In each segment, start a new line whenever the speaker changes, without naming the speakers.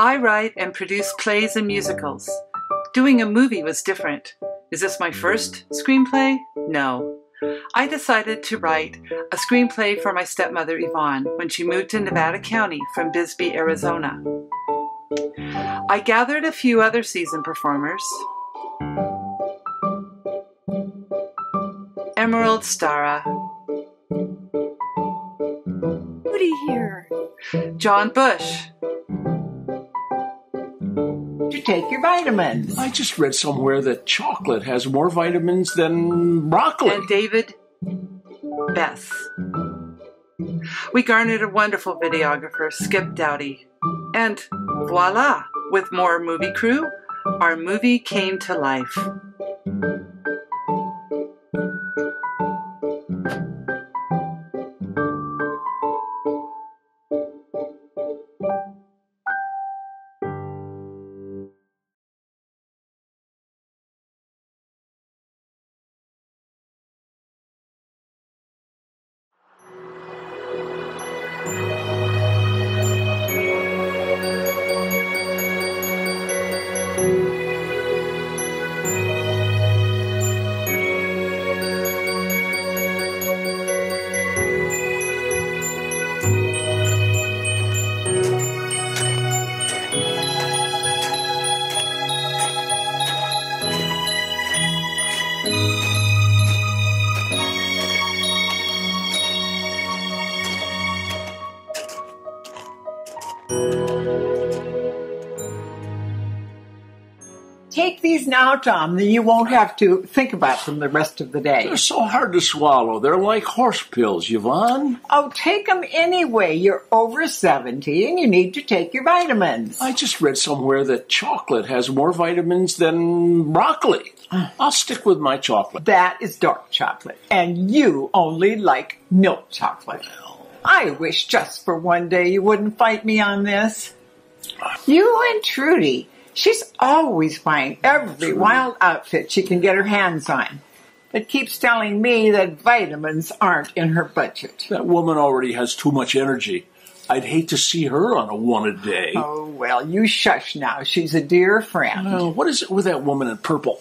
I write and produce plays and musicals. Doing a movie was different. Is this my first screenplay? No. I decided to write a screenplay for my stepmother Yvonne when she moved to Nevada County from Bisbee, Arizona. I gathered a few other seasoned performers. Emerald Stara,
Woody here.
John Bush,
take your vitamins.
I just read somewhere that chocolate has more vitamins than broccoli.
and David Bess. We garnered a wonderful videographer, Skip Dowdy. And voila, with more movie crew, our movie came to life.
Take these now, Tom, then you won't have to think about them the rest of the day.
They're so hard to swallow. They're like horse pills, Yvonne.
Oh, take them anyway. You're over 70 and you need to take your vitamins.
I just read somewhere that chocolate has more vitamins than broccoli. I'll stick with my chocolate.
That is dark chocolate. And you only like milk chocolate. I wish just for one day you wouldn't fight me on this. You and Trudy, she's always buying every wild outfit she can get her hands on, but keeps telling me that vitamins aren't in her budget.
That woman already has too much energy. I'd hate to see her on a one a day.
Oh, well, you shush now. She's a dear friend.
Uh, what is it with that woman in purple?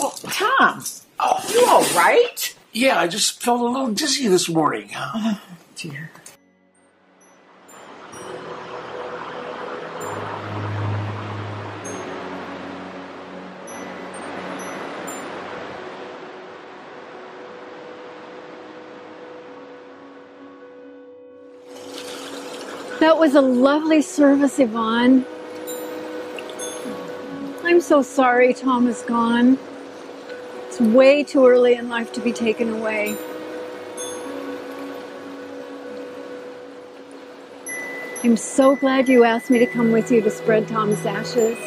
Oh, Tom, oh. you all right?
Yeah, I just felt a little dizzy this morning.
Dear.
That was a lovely service, Yvonne. I'm so sorry Tom is gone. It's way too early in life to be taken away. I'm so glad you asked me to come with you to spread Tom's ashes.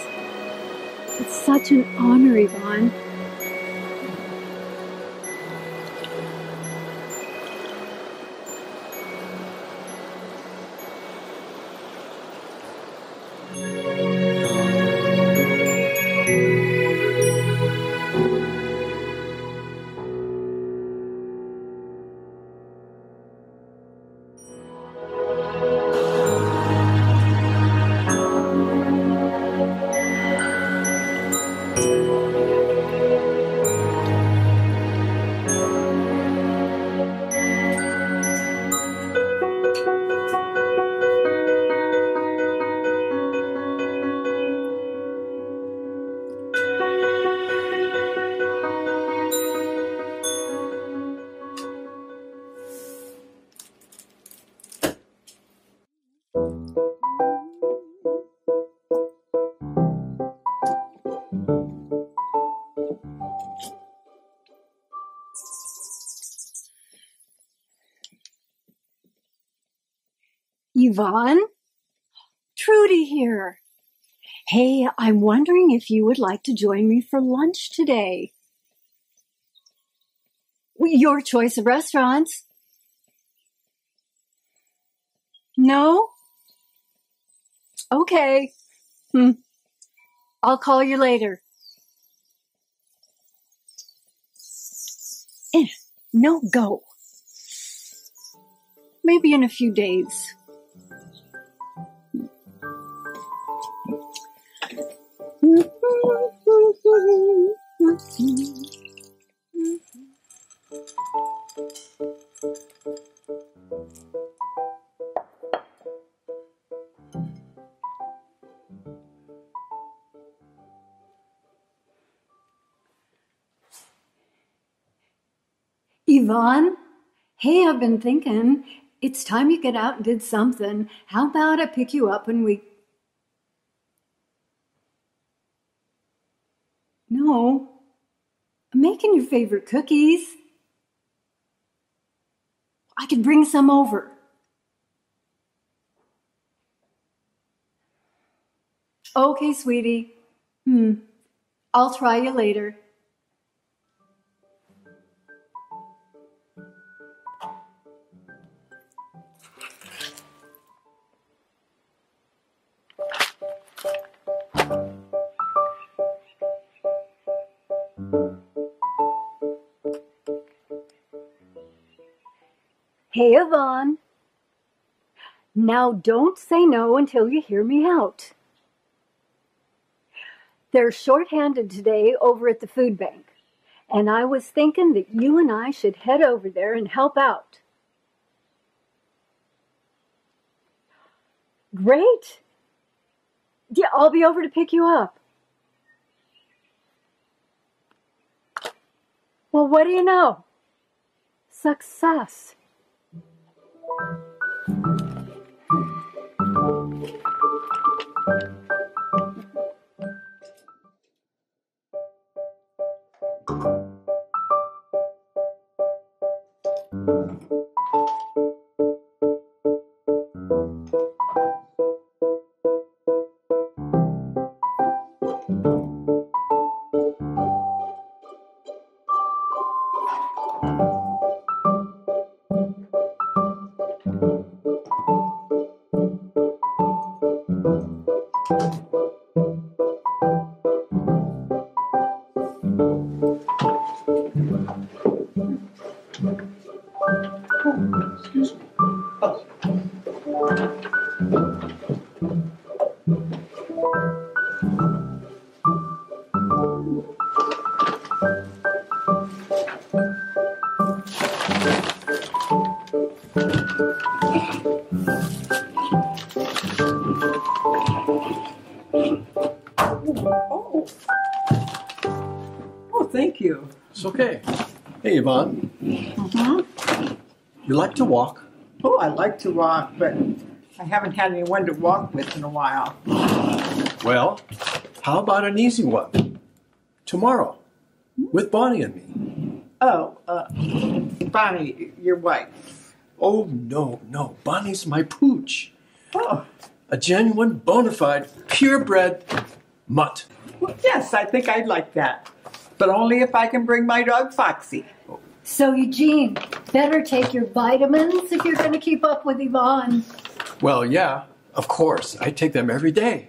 It's such an honor, Yvonne. Yvonne? Trudy here. Hey, I'm wondering if you would like to join me for lunch today. Your choice of restaurants. No? Okay. Hmm. I'll call you later. Eh, no, go. Maybe in a few days. Yvonne? Hey, I've been thinking. It's time you get out and did something. How about I pick you up and we. No. I'm making your favorite cookies. I could bring some over. Okay, sweetie. Hmm. I'll try you later. Hey, Yvonne. Now don't say no until you hear me out. They're shorthanded today over at the food bank, and I was thinking that you and I should head over there and help out. Great. Yeah, I'll be over to pick you up. Well, what do you know? Success.
Yvonne. You like to walk?
Oh, I like to walk, but I haven't had anyone to walk with in a while.
Well, how about an easy one? Tomorrow, with Bonnie and me.
Oh, uh, Bonnie, your wife.
Oh, no, no. Bonnie's my pooch.
Oh,
A genuine, bona fide, purebred mutt.
well, yes, I think I'd like that. But only if I can bring my dog Foxy.
So, Eugene, better take your vitamins if you're going to keep up with Yvonne.
Well, yeah, of course. I take them every day.